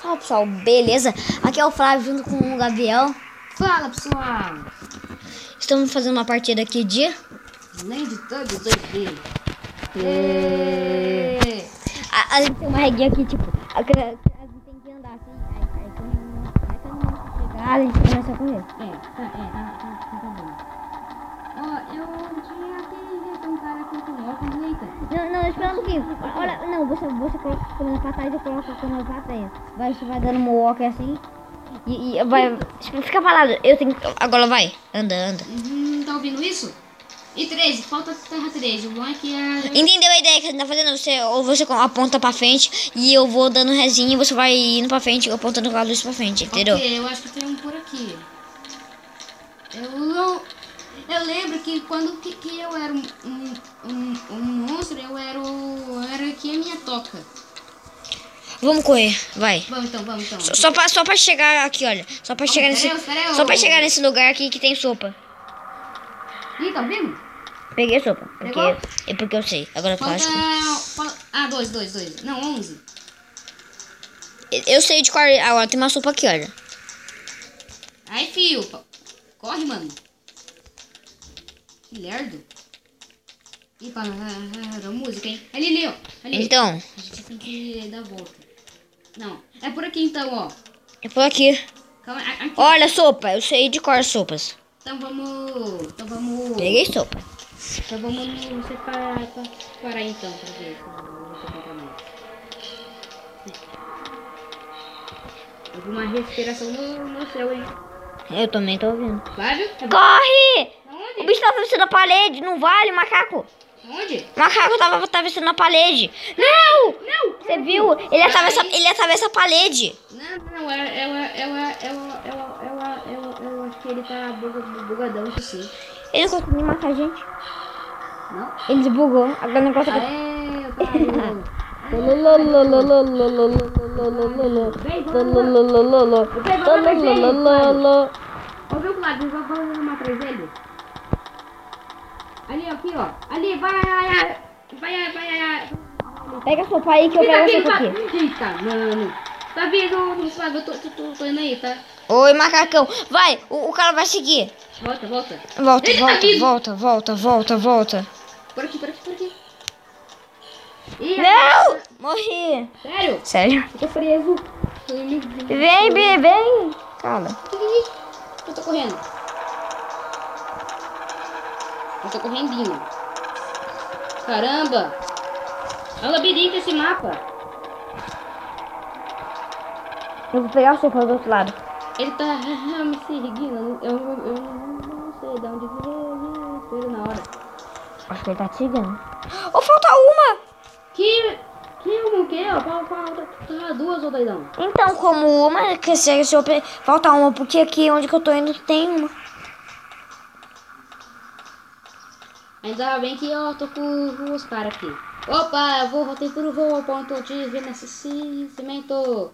Fala pessoal, beleza? Aqui é o Flávio junto com o Gabriel. Fala pessoal! Estamos fazendo uma partida aqui de. Nem de todos os dias. A, a gente tem uma regrinha aqui, tipo, a, a gente tem que andar assim. Aí, aí quando o monstro chegar, a gente começa a correr. É, tá, é, tá, tá, tá, tá bom. Ó, eu tinha aquele um cara aqui com óculos, eita. Não, não, espera um pouquinho. Olha, não, você, você coloca a câmera pra trás e coloca a câmera pra frente. Vai, você vai dando um walk assim. E, e vai. Fica parado. Eu tenho. Agora vai. Anda, anda. Uhum, tá ouvindo isso? E 13, falta terra 13. O bom é que a. Entendeu a ideia que a gente tá fazendo? Você, ou você aponta pra frente e eu vou dando resinha e você vai indo pra frente apontando com a luz pra frente, entendeu? Ok, eu acho que tem um por aqui. Eu não. Eu lembro que quando que, que eu era um, um, um, monstro, eu era o. Era aqui a minha toca. Vamos correr, vai. Vamos então, vamos então. Só, só, pra, só pra chegar aqui, olha. Só pra chegar nesse. Só pra chegar nesse lugar aqui que tem sopa. Ih, tá ouvindo? Peguei sopa. Porque, Pegou? é porque eu sei. Agora Falta. plástico. fal- Ah, dois, dois, dois. Não, onze. Eu sei de qual. Agora tem uma sopa aqui, olha. Aí, fio. Corre, mano. Que lerdo. Ih, para, a música, hein? Ali, ali, ó. Ali. Então, A gente tem que dar a volta. Não, é por aqui então, ó. é por aqui. Calma, aqui. Olha, sopa. Eu sei de cor sopas. Então vamos. Então vamos. Peguei sopa. Então vamos você parar, pa- parar então pra ver se você conta mais. Eu vi uma respiração no, no céu, hein? Eu também tô ouvindo. Flávio? É o bicho tava vestindo a parede, não vale, macaco. Onde? Macaco tava vestindo a parede. Não! Não! Você viu? Ele atravessa, ele atravessa a parede. Não, não, ela, ela, ela, ela, é, é. eu acho que ele tá bugadão, assim. Ele conseguiu matar a gente? Não. Ele desbugou. Agora não consegue. Aê, Vamos ver o lado, eles vão fazer dele? Ali, aqui, ó. Ali, vai, vai, vai, vai. Pega a sopa aí que eu pego a sopa aqui. Eita, mano. Tá vindo, Flávio, eu tô, tô, tô, tô indo aí, tá? Oi, macacão. Vai, o, o cara vai seguir. Volta, volta. Volta, Ele tá volta, vindo. volta, volta, volta, volta. Por aqui, por aqui, por aqui. Ih, Não! Morri. Sério? Sério? Eu tô preso. Vem, Bi, vem. Cala. Eu tô correndo. Eu tô correndinho. Caramba! É um labirinto esse mapa. Eu vou pegar a sopa do outro lado. Ele tá me seguindo. Eu, eu, eu não sei de onde veio. Espero na hora. Acho que ele tá te seguindo. Oh, falta uma! Que. Que o quê? Fala, tá duas, ô doidão. Então, como uma, que se, se eu falta uma, porque aqui onde que eu tô indo tem uma. Ainda bem que eu tô com os caras aqui. Opa, eu vou, voltei pro voo, ponto de renascimento.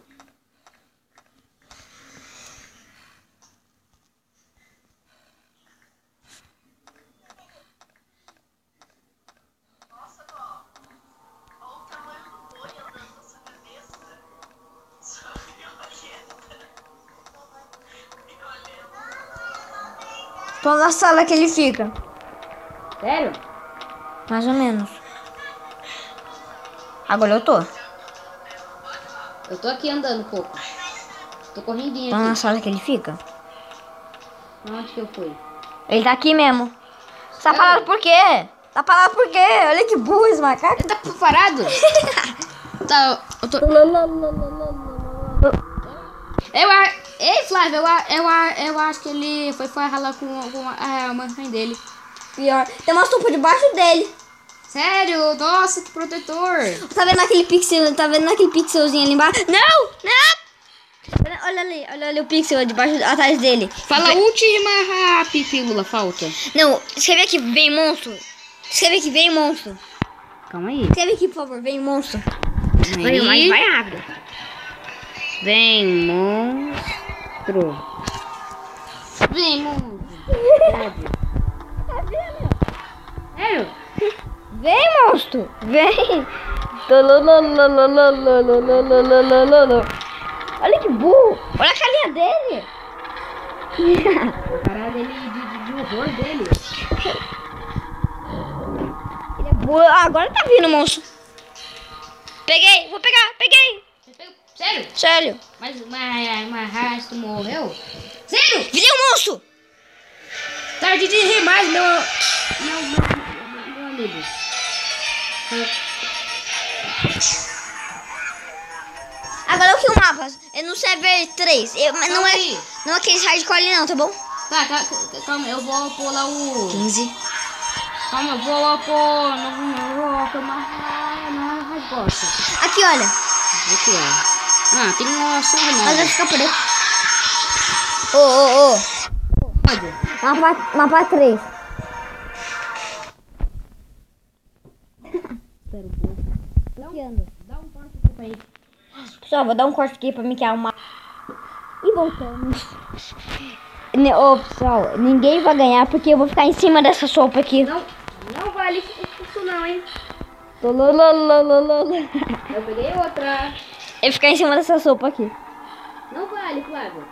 Tô na sala que ele fica. Sério? Mais ou menos. Agora eu tô. Eu tô aqui andando um pouco. Tô correndinho Tô na sala que ele fica. Onde que eu fui? Ele tá aqui mesmo. Você tá parado por quê? Tá parado por quê? Olha que burro esse macaco. Ele tá parado? tá, eu tô... Eu. Ei, Flávio, eu, eu, eu acho que ele foi falar com, com a, a mãe dele. Pior. Tem uma sopa debaixo dele. Sério? Nossa, que protetor. Tá vendo aquele pixel? Tá vendo aquele pixelzinho ali embaixo? Não! Não! Olha, ali, olha ali o pixel debaixo, atrás dele. Fala a última pílula, falta. Não, escreve aqui, vem monstro. Escreve aqui, vem monstro. Calma aí. Escreve aqui, por favor, vem monstro. Vai, mas vai rápido. Vem, monstro. Vem, monstro. Sério? Vem, monstro. Vem. Olha que burro. Olha a carinha dele. A cara dele de, de, de horror dele. Ele é burro. Ah, agora tá vindo monstro. Peguei, vou pegar, peguei. Sério? Sério. Mas, mas Raiz, tu morreu? Sério? Virei um monstro. Tarde de rir mais, meu... Meu, meu, meu, meu amigo. Agora eu que o mapa. É no server 3. Eu, mas não é, Aí. não é aquele hardcore não, tá bom? Tá, tá, tá, calma, eu vou pôr lá o... 15. Calma, eu vou lá pôr... Não, não, não, gosto. Aqui, olha. Aqui, ó. Ah, tem uma surra Mas vai ficar preto. Ô, ô, ô. Pode. Mapa, mapa 3. Espera um pouco. Dá um corte aqui pra ele. Pessoal, vou dar um corte aqui pra mim que é uma. E voltamos. Ô, pessoal, ninguém vai ganhar porque eu vou ficar em cima dessa sopa aqui. Não, não vale isso não, hein. Lololololololo. Eu peguei outra. Eu ficar em cima dessa sopa aqui. Não vale, Flávio.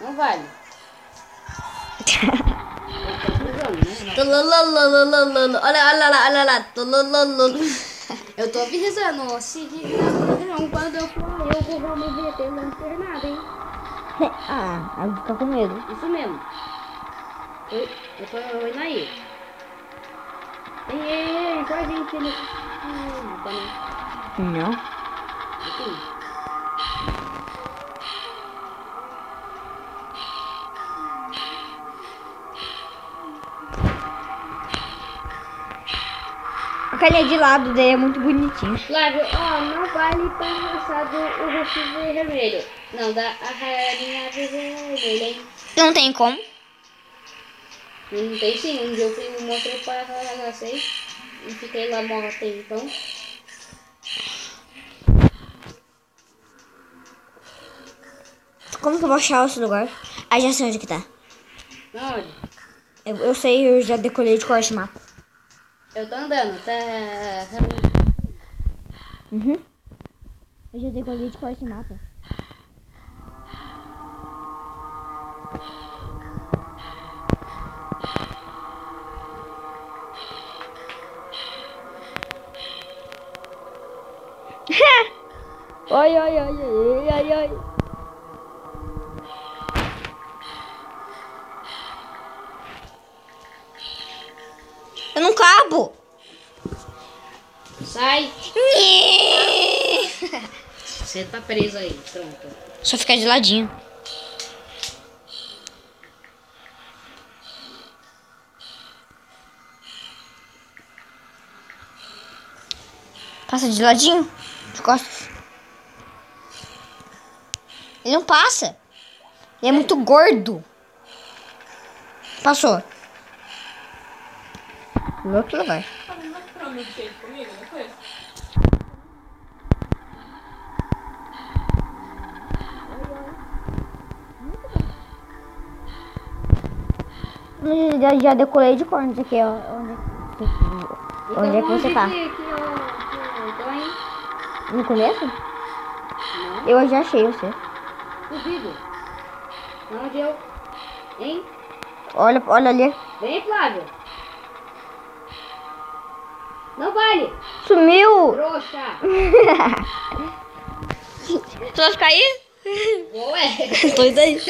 Não vale. Olha, olha lá, olha lá. Eu tô avisando, se não, quando eu for, eu vou realmente meter lanternada, hein? Ah, aí fica com medo. Isso mesmo. Oi, eu tô indo aí. Ei, ei, ei, qual a gente no... Hum, tá não. Não. Aqui. Carinha de lado dele é muito bonitinho. Flávio, ó, não vale passar do o rosto vermelho. Não, dá a rainha vermelha, hein? Não tem como. Não tem sim, um dia eu fui mostrei para vocês e fiquei lá mó tempão. Como que eu vou achar esse lugar? Ah, já sei onde que tá. Onde? Eu, eu sei, eu já decorei de cor esse mapa. Eu tô andando, tá. Uhum. Eu já decorei de cor esse mapa. Oi, oi, oi, oi, oi, oi. Cabo. Sai! Você tá preso aí, pronto. Só ficar de ladinho. Passa de ladinho? De costas. Ele não passa. Ele é muito gordo. Passou. No outro lugar. Eu Já, já decorei de cor, não sei o que. ó, Onde, onde é que você tá? No começo? Não, Eu já achei você. duvido. Onde eu. Hein? Olha, olha ali. Vem, Flávio. Não vale. Sumiu! Trouxa. Tu vai ficar aí? Tô indo aí.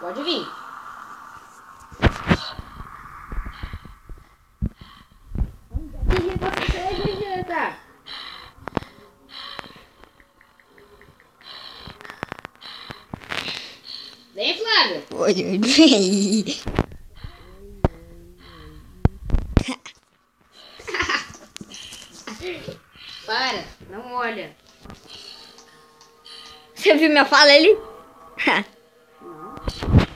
Pode vir. Onde é que você vegeta? Vem, Flávio. Oi, oi, oi. Para, não olha. Você viu minha fala ali? Não.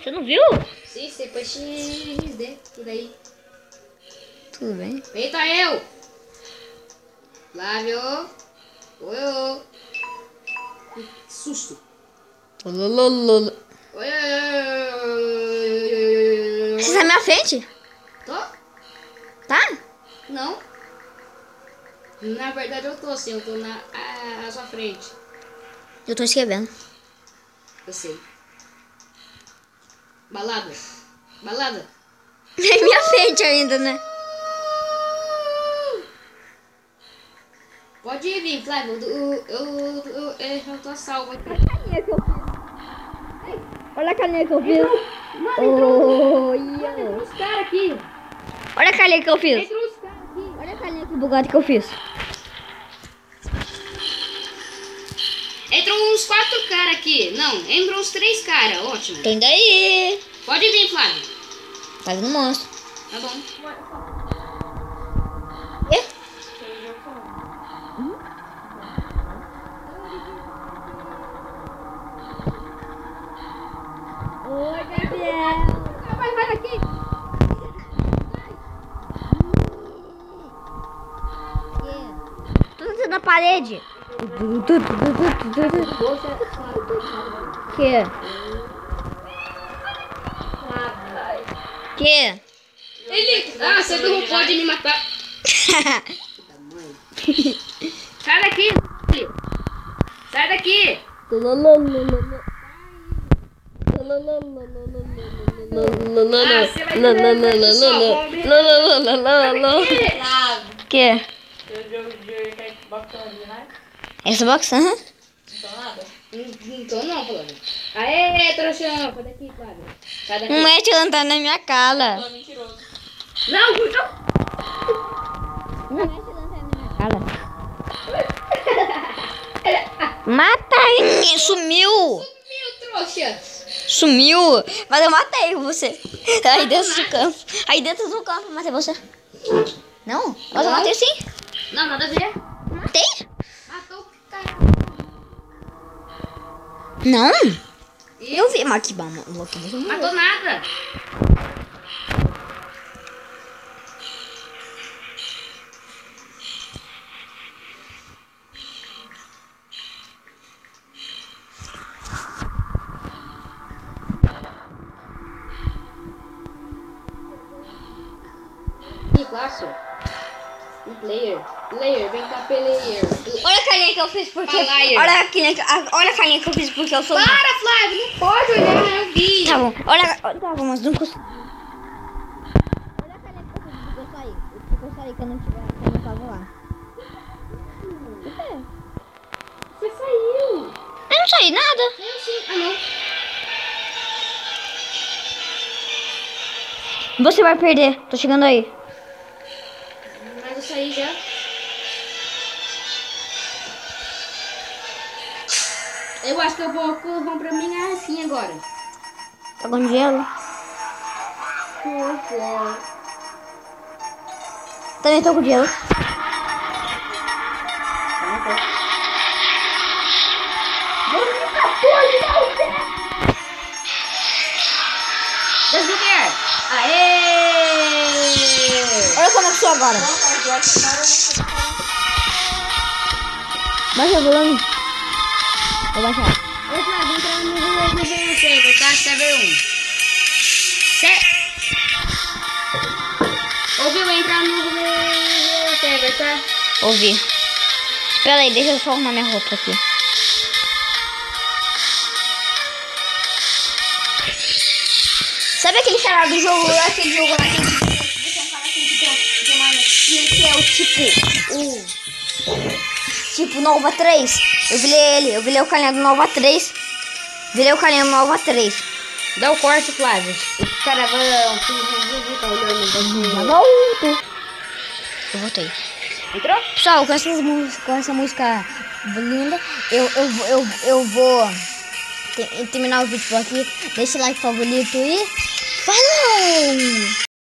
Você não viu? Sim, você foi XD, tudo aí. Tudo bem. Eita, eu! Flávio! Oi, oi. Que susto! Lulululu. Oi, oi, oi, oi, oi, oi, Você tá na minha frente? Tô? Tá? Não. Na verdade eu tô assim, eu tô na à, à sua frente. Eu tô escrevendo. Eu sei. Balada. Balada. Na minha frente ainda, né? Pode ir vir, Flávio. Eu, eu, eu, eu, tô salvo aqui. carinha que eu fiz. Olha a carinha que eu fiz. Mano, entrou uns caras aqui. Olha a carinha que eu fiz. Entrou uns caras aqui. Olha a carinha que bugada que eu fiz. Entrou uns quatro caras aqui. Não, entrou uns três caras. Ótimo. Tem daí. Pode vir, Flávio. Fazendo monstro. Tá bom. Parede. Que? Que? Ele... Ah, você não pode me matar. Sai daqui. Sai daqui. Ah, você vai ver, só come. Que? Xbox, aham. Não tô não, Flávio. Aê, trouxão. Sai daqui, Flávio. Sai daqui. Um mete lanterna na minha cara. Não, não. Um mete lanterna na minha cara. Mata ele! Sumiu! Meu trouxa. Sumiu! Mas eu matei você. Aí dentro do campo. Aí dentro do campo eu matei você. Não? Mas eu Não. matei sim. Não, nada a ver. Matei? Matou o cara. Não? E Eu vi. Que morreu. Matou nada. E Glasso. Um player. Player, vem cá, player. Que eu fiz porque. Falaia. Olha a carinha que, olha a carinha que eu fiz porque eu sou. Para, Flávio, não pode olhar, eu vi. Tá bom. Olha. Tá bom, mas não consigo. Olha a carinha que eu fiz porque eu saí. Porque eu saí quando eu tiver. Quando eu tava lá. Você saiu. Eu não saí nada. Eu sim. Ah, não. Você vai perder. Tô chegando aí. Mas eu saí já. Eu acho que eu vou comprar minha skin agora. Tá com gelo? Por favor. Também tô com gelo. Desbloquear. Aê! Olha como eu sou agora. Baixa o volume. Vou baixar. Ô, Flávio, entra no no- no server, tá? Server 1. Se... Ouviu? Entrar no no server, tá? Ouvi. Espera aí, deixa eu só arrumar minha roupa aqui. Sabe aquele cara do jogo lá, aquele jogo lá que é um cara assim que tem, tem que, que é o tipo, o... Tipo Nova 3. Eu virei ele, eu virei o carinha do Nova 3. Virei o carinha do Nova 3. Dá o corte, Flávio. Os caras vão tá olhando. Volto. Eu voltei. Entrou? Pessoal, com, essas músicas, com essa música linda, eu, eu, vou- eu, eu vou te- terminar o vídeo por aqui. Deixe like favorito e falou!